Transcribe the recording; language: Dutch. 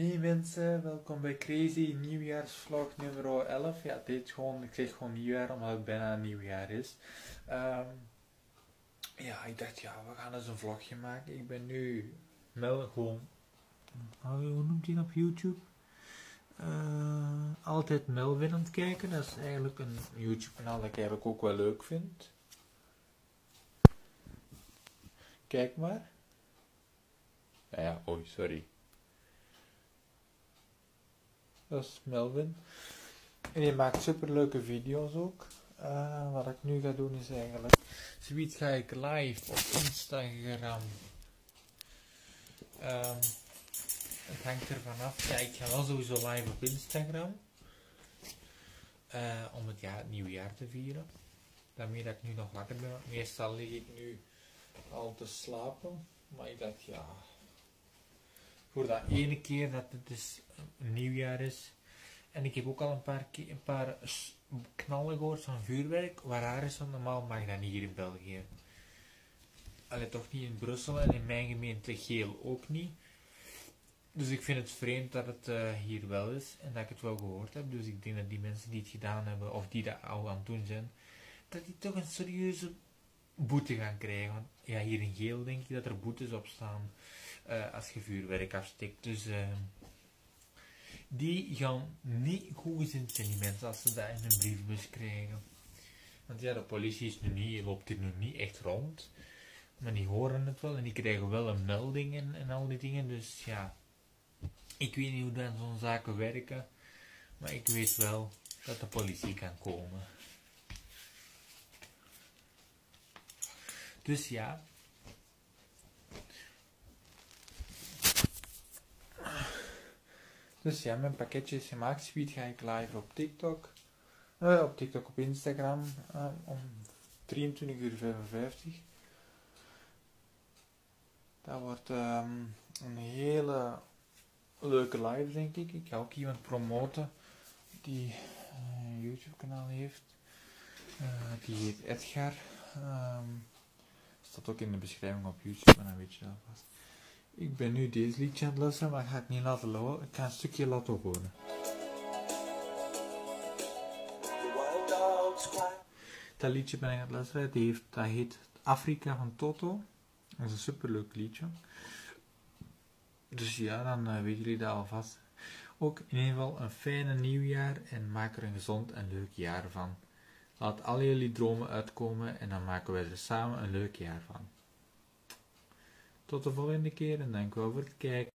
Hey mensen, welkom bij Crazy nieuwjaarsvlog nummer 11. Ja, dit is gewoon, ik zeg gewoon nieuwjaar omdat het bijna een nieuwjaar is. Ehm, ja, ik dacht ja, we gaan eens een vlogje maken. Ik ben nu Mel gewoon, hoe noemt hij op YouTube? Uh, altijd Melvin aan het kijken. Dat is eigenlijk een YouTube kanaal dat ik eigenlijk ook wel leuk vind. Kijk maar. Ja, ja, oei, sorry. Dat is Melvin. En die maakt superleuke video's ook. Uh, wat ik nu ga doen is eigenlijk. Zoiets ga ik live op Instagram. Um, het hangt er vanaf. Ja, ik ga wel sowieso live op Instagram. Uh, om het, ja, het nieuwe jaar te vieren. Daarmee dat ik nu nog wakker ben. Meestal lig ik nu al te slapen. Maar ik dacht, ja, voor dat ene keer dat het dus nieuwjaar is. En ik heb ook al een paar, een paar knallen gehoord van vuurwerk. Waar is, want normaal mag dat niet hier in België. Alleen toch niet in Brussel en in mijn gemeente Geel ook niet. Dus ik vind het vreemd dat het uh, hier wel is en dat ik het wel gehoord heb. Dus ik denk dat die mensen die het gedaan hebben, of die dat al aan het doen zijn, dat die toch een serieuze boete gaan krijgen. Want ja, hier in Geel denk je dat er boetes op staan uh, als je vuurwerk afsteekt. Dus uh, die gaan niet goed gezind zijn, die mensen, als ze dat in een briefbus krijgen. Want ja, de politie is nu niet, loopt hier nu niet echt rond. Maar die horen het wel en die krijgen wel een melding en, en al die dingen. Dus ja, ik weet niet hoe dan zo'n zaken werken. Maar ik weet wel dat de politie kan komen. Dus ja, Dus ja, mijn pakketje is gemaakt. Speed ga ik live op TikTok. Uh, op TikTok, op Instagram. Uh, om 23 uur 55. Dat wordt um, een hele leuke live, denk ik. Ik ga ook iemand promoten die een YouTube kanaal heeft. Die heet Edgar. Um, staat ook in de beschrijving op YouTube, en dan weet je dat vast. Ik ben nu deze liedje aan het luisteren, maar ik ga het niet laten lopen. Ik ga een stukje laten horen. Dat liedje ben ik aan het luisteren. Die heeft, dat heet Afrika van Toto. Dat is een superleuk liedje. Dus ja, dan uh, weten jullie dat alvast. Ook in ieder geval een fijne nieuwjaar en maak er een gezond en leuk jaar van. Laat al jullie dromen uitkomen en dan maken wij er samen een leuk jaar van. Tot de volgende keer en dank wel voor het kijken.